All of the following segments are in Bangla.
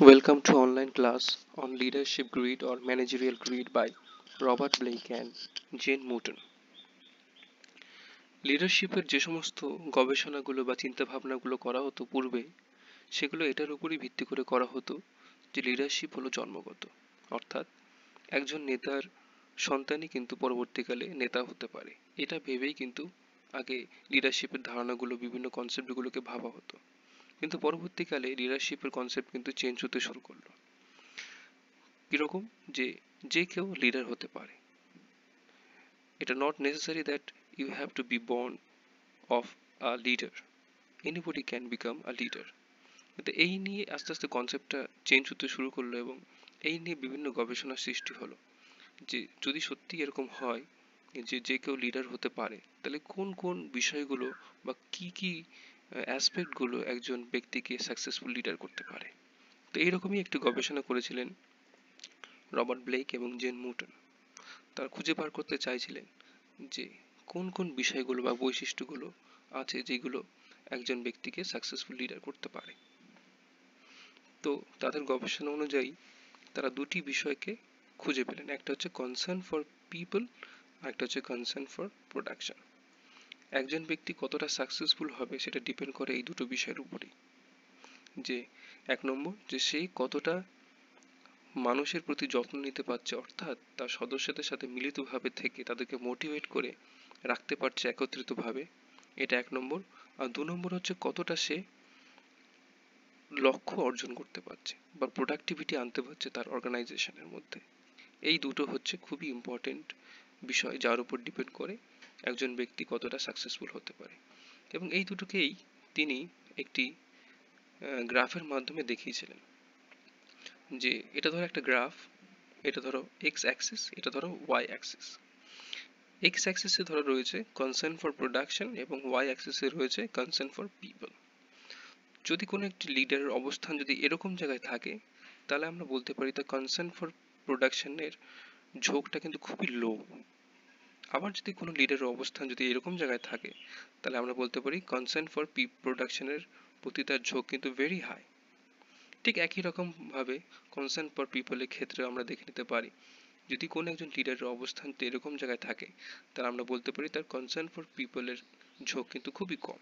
Welcome to online class on leadership grid or managerial grid by Robert Blake and Jane Morton. লিডারশিপের যে সমস্ত গবেষণাগুলো বা চিন্তা ভাবনাগুলো করা হতো পূর্বে, সেগুলো এটার উপরই ভিত্তি করে করা হতো যে লিডারশিপ হলো জন্মগত। অর্থাৎ একজন নেতার সন্তানই কিন্তু পরবর্তীকালে নেতা হতে পারে। এটা ভেবেই কিন্তু আগে লিডারশিপের ধারণাগুলো, বিভিন্ন কনসেপ্টগুলোকে ভাবা হতো। কিন্তু পরবর্তীকালে লিডারশিপের কনসেপ্ট কিন্তু চেঞ্জ হতে শুরু করল। কীরকম? যে যে কেউ লিডার হতে পারে। এটা not necessary that you have to be born of a leader anybody can become a leader কিন্তু এই নিয়ে আস্তে আস্তে কনসেপ্টটা চেঞ্জ হতে শুরু করল এবং এই নিয়ে বিভিন্ন গবেষণার সৃষ্টি হলো। যে, যদি সত্যি এরকম হয় যে যে কেউ লিডার হতে পারে, তাহলে কোন কোন বিষয়গুলো বা কি কি অ্যাসপেক্টগুলো একজন ব্যক্তিকে সাকসেসফুল লিডার করতে পারে। তো এইরকমই একটি গবেষণা করেছিলেন রবার্ট ব্লেক এবং জেন মুটন তারা খুঁজে বার করতে চাইছিলেন যে কোন কোন বিষয়গুলো বা বৈশিষ্ট্যগুলো আছে যেগুলো একজন ব্যক্তিকে সাকসেসফুল লিডার করতে পারে। তো তাদের গবেষণা অনুযায়ী তারা দুটি বিষয়কে খুঁজে পেলেন। একটা হচ্ছে কনসার্ন ফর পিপল আর একটা হচ্ছে কনসার্ন ফর প্রোডাকশন একজন ব্যক্তি কতটা সাকসেসফুল হবে সেটা ডিপেন্ড করে এই দুটো বিষয়ের উপরেই। যে এক নম্বর, যে সে কতটা মানুষের প্রতি যত্ন নিতে পারছে, অর্থাৎ তার সদস্যদের সাথে মিলিতভাবে থেকে তাদেরকে মোটিভেট করে রাখতে পারছে একত্রিতভাবে, এটা এক নম্বর। আর দু নম্বর হচ্ছে কতটা সে লক্ষ্য অর্জন করতে পারছে বা প্রোডাক্টিভিটি আনতে পারছে তার অর্গানাইজেশনের মধ্যে। এই দুটো হচ্ছে খুবই ইম্পর্টেন্ট বিষয় যার উপর ডিপেন্ড করে একজন ব্যক্তি কতটা সাকসেসফুল হতে পারে। এবং এই দুটোকেই তিনি একটি গ্রাফের মাধ্যমে দেখিয়েছিলেন। যে এটা ধরো একটা গ্রাফ, এটা ধরো এক্স অ্যাক্সিস এটা ধরো ওয়াই অ্যাক্সিস এক্স অ্যাক্সিসে ধরো রয়েছে কনসার্ন ফর প্রোডাকশন এবং ওয়াই অ্যাক্সিসে রয়েছে কনসার্ন ফর পিপল যদি কোনো একটি লিডারের অবস্থান যদি এরকম জায়গায় থাকে, তাহলে আমরা বলতে পারি তার কনসার্ন ফর প্রোডাকশনের ঝোঁকটা কিন্তু খুবই লো আবার যদি কোনো লিডারের অবস্থান যদি এরকম জায়গায় থাকে, তাহলে আমরা বলতে পারি কনসার্ন ফর পি প্রোডাকশনের প্রতি তার ঝোঁক কিন্তু ভেরি হাই ঠিক একই রকম ভাবে কনসার্ন ফর পিপলের ক্ষেত্রে আমরা দেখে নিতে পারি। যদি কোনো একজন লিডারের অবস্থান এরকম জায়গায় থাকে, তাহলে আমরা বলতে পারি তার কনসার্ন ফর পিপলের ঝোঁক কিন্তু খুবই কম।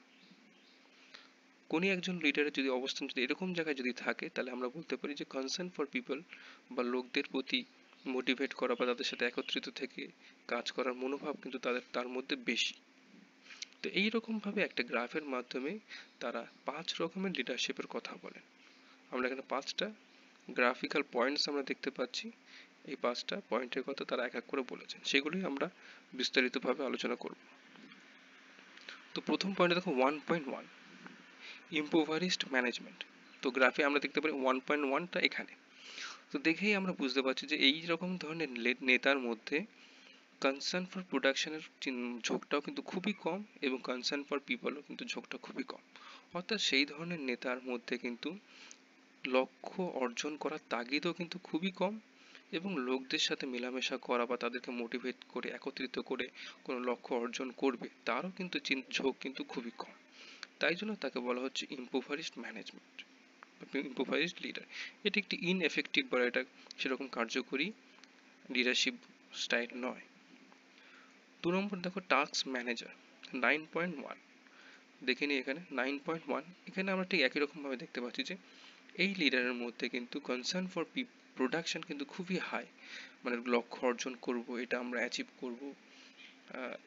কোন একজন লিডারের যদি অবস্থান যদি এরকম জায়গায় যদি থাকে, তাহলে আমরা বলতে পারি যে কনসার্ন ফর পিপল বা লোকদের প্রতি মোটিভেট করা বা তাদের সাথে একত্রিত থেকে কাজ করার মনোভাব কিন্তু তাদের, তার মধ্যে বেশি। তো এই ভাবে একটা গ্রাফের মাধ্যমে তারা পাঁচ রকমের লিডারশিপের কথা বলেন। আমরা এখানে পাঁচটা গ্রাফিক্যাল পয়েন্টস আমরা দেখতে পাচ্ছি। এই পাঁচটা পয়েন্টের কথা তারা এক এক করে বলেছেন। সেগুলোই আমরা বিস্তারিতভাবে আলোচনা করব। তো প্রথম পয়েন্টে দেখো one point one impoverished management তো গ্রাফে আমরা দেখতে পারি ওয়ান পয়েন্ট ওয়ানটা এখানে। তো দেখেই আমরা বুঝতে পারছি যে এই রকম ধরনের নেতার মধ্যে কনসার্ন ফর প্রোডাকশনের ঝোঁকটাও কিন্তু খুবই কম এবং কনসার্ন ফর পিপলও কিন্তু ঝোঁকটা খুবই কম। অর্থাৎ সেই ধরনের নেতার মধ্যে কিন্তু লক্ষ্য অর্জন করার তাগিদও কিন্তু খুবই কম এবং লোকদের সাথে মেলামেশা করা বা তাদেরকে মোটিভেট করে, একত্রিত করে কোনো লক্ষ্য অর্জন করবে, তারও কিন্তু ঝোঁক কিন্তু খুবই কম। তাই জন্য তাকে বলা হচ্ছে ইম্পোভারিস্ট ম্যানেজমেন্ট ইম্পোভারিস্ট লিডার এটি একটি ইনএফেক্টিভ বা এটা সেরকম কার্যকরী লিডারশিপ স্টাইল নয়। দু নম্বর দেখো task manager nine point one দেখে নিই এখানে নাইন পয়েন্ট ওয়ান এখানে আমরা ঠিক একই রকমভাবে দেখতে পাচ্ছি যে এই লিডারের মধ্যে কিন্তু কনসার্ন ফর প্রোডাকশন কিন্তু খুবই হাই মানে লক্ষ্য অর্জন করব, এটা আমরা অ্যাচিভ করব।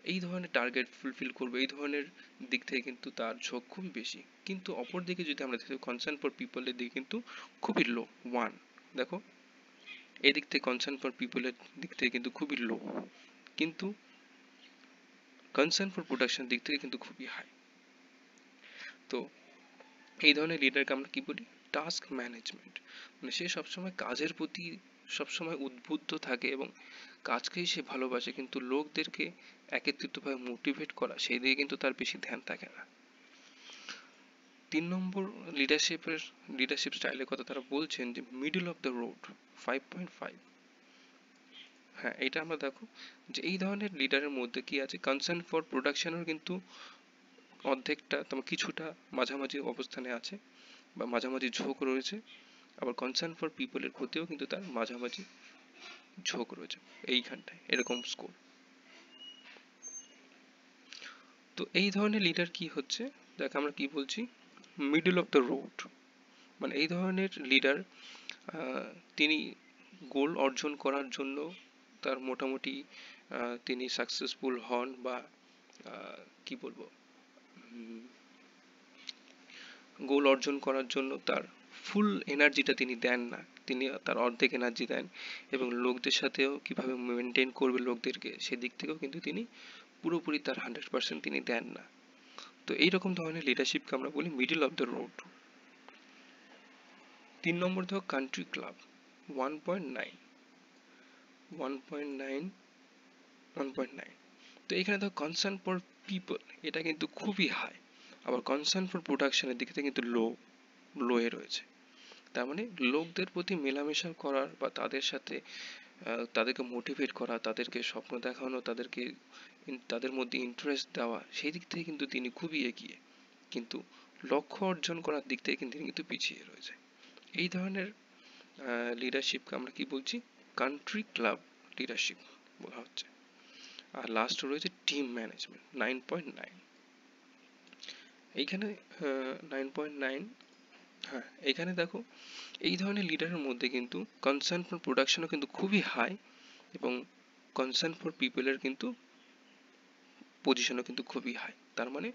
এই ধরনের টার্গেট ফুলফিল করবে, এই ধরনের দিক থেকে কিন্তু তার ঝোঁক খুবই বেশি। কিন্তু অপর দিকে যদি আমরা দেখি কনসার্ন ফর পিপলের দিকে কিন্তু খুবই লো ওয়ান দেখো। এই দিক থেকে কনসার্ন ফর পিপলের দিক থেকে কিন্তু খুবই লো কিন্তু কনসার্ন ফর প্রোডাকশন দিক থেকে কিন্তু খুবই হাই তো এই ধরনের লিডারকে আমরা কি বলি? টাস্ক ম্যানেজমেন্ট মানে সে সবসময় কাজের প্রতি সবসময় উদ্বুদ্ধ থাকে এবং কাজকেই সে ভালোবাসে, কিন্তু লোকদেরকে একত্রিতভাবে মোটিভেট করা, সেই দিকে কিন্তু তার বেশি ধ্যান থাকে না। তিন নম্বর লিডারশিপের লিডারশিপ স্টাইলের কথা তারা বলছেন যে middle of the road five point five হ্যাঁ এটা আমরা দেখো যে, এই ধরনের লিডারের মধ্যে কি আছে? কনসার্ন ফর প্রোডাকশনের কিন্তু অর্ধেকটা, তোমার কিছুটা মাঝামাঝি অবস্থানে আছে বা মাঝামাঝি ঝোঁক রয়েছে। আবার কনসার্ন ফর পিপলের প্রতিও কিন্তু তার মাঝামাঝি ঝোঁক রয়েছে এইখানটায়, এরকম স্কোর তো এই ধরনের লিডার কি হচ্ছে? দেখ, আমরা কি বলছি? মিডল অফ দ্য রোড মানে এই ধরনের লিডার তিনি গোল অর্জন করার জন্য তার মোটামুটি তিনি সাকসেসফুল হন বা কি বলব? গোল অর্জন করার জন্য তার ফুল এনার্জিটা তিনি দেন না। তিনি তার অর্ধেক এনার্জি দেন এবং লোকদের সাথেও কীভাবে মেনটেন করবে লোকদেরকে সেদিক থেকেও কিন্তু তিনি পুরোপুরি তার হান্ড্রেড পার্সেন্ট তিনি দেন না। তো এইরকম ধরনের লিডারশিপকে আমরা বলি মিডল অফ দ্য রোড তিন নম্বর দেখো country club one point nine one point nine one point nine তো এখানে দেখো কনসার্ন ফর পিপল এটা কিন্তু খুবই হাই আবার কনসার্ন ফর প্রোডাকশনের দিক থেকে কিন্তু লো লোয়ে রয়েছে। তার মানে লোকদের প্রতি মেলামেশা করার বা তাদের সাথে তাদেরকে মোটিভেট করা, তাদেরকে স্বপ্ন দেখানো, তাদেরকে তাদের মধ্যে ইন্টারেস্ট দেওয়া, সেই দিক থেকে কিন্তু তিনি খুবই এগিয়ে। কিন্তু লক্ষ্য অর্জন করার দিক থেকে কিন্তু তিনি কিন্তু পিছিয়ে রয়েছে। এই ধরনের লিডারশিপকে আমরা কি বলছি? কান্ট্রি ক্লাব লিডারশিপ বলা হচ্ছে। আর লাস্ট রয়েছে team management nine point nine এইখানে নাইন পয়েন্ট নাইন হ্যাঁ এখানে দেখো, এই ধরনের লিডারের মধ্যে কিন্তু কনসার্ন ফর প্রোডাকশনও কিন্তু খুবই হাই এবং কনসার্ন ফর পিপলের কিন্তু পজিশনও কিন্তু খুবই হাই তার মানে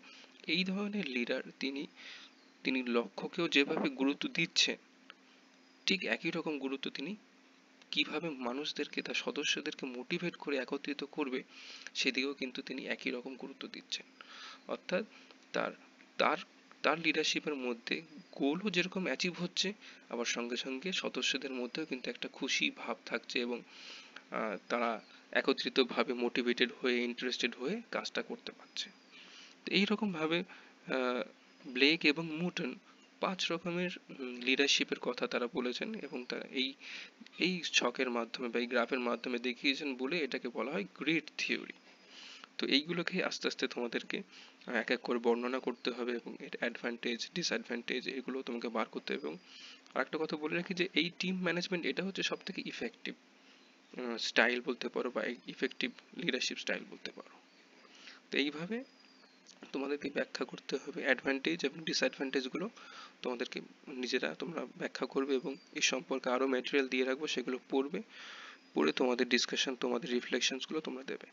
এই ধরনের লিডার তিনি তিনি লক্ষ্যকেও যেভাবে গুরুত্ব দিচ্ছেন, ঠিক একই রকম গুরুত্ব তিনি কীভাবে মানুষদেরকে, তার সদস্যদেরকে মোটিভেট করে একত্রিত করবে, সেদিকেও কিন্তু তিনি একই রকম গুরুত্ব দিচ্ছেন। অর্থাৎ তার তার তার লিডারশিপের মধ্যে গোলও যেরকম অ্যাচিভ হচ্ছে, আবার সঙ্গে সঙ্গে সদস্যদের মধ্যেও কিন্তু একটা খুশি ভাব থাকছে এবং তারা একত্রিতভাবে মোটিভেটেড হয়ে ইন্টারেস্টেড হয়ে কাজটা করতে পারছে। তো এইরকমভাবে ব্লেক এবং মুটন পাঁচ রকমের লিডারশিপের কথা তারা বলেছেন এবং তারা এই এই ছকের মাধ্যমে বা এই গ্রাফের মাধ্যমে দেখিয়েছেন বলে এটাকে বলা হয় গ্রেট থিওরি তো এইগুলোকে আস্তে আস্তে তোমাদেরকে এক এক করে বর্ণনা করতে হবে এবং এর অ্যাডভান্টেজ ডিসঅ্যাডভান্টেজ এগুলো তোমাকে বার করতে হবে। এবং আরেকটা কথা বলে রাখি যে এই টিম ম্যানেজমেন্ট এটা হচ্ছে সব থেকে ইফেক্টিভ স্টাইল বলতে পারো বা ইফেক্টিভ লিডারশিপ স্টাইল বলতে পারো। তো এইভাবে তোমাদেরকে ব্যাখ্যা করতে হবে অ্যাডভান্টেজ এবং ডিসঅ্যাডভান্টেজগুলো তোমাদেরকে নিজেরা তোমরা ব্যাখ্যা করবে এবং এই সম্পর্কে আরও ম্যাটেরিয়াল দিয়ে রাখব, সেগুলো পড়বে, পড়ে তোমাদের ডিসকাশন তোমাদের রিফ্লেকশনসগুলো তোমরা দেবে।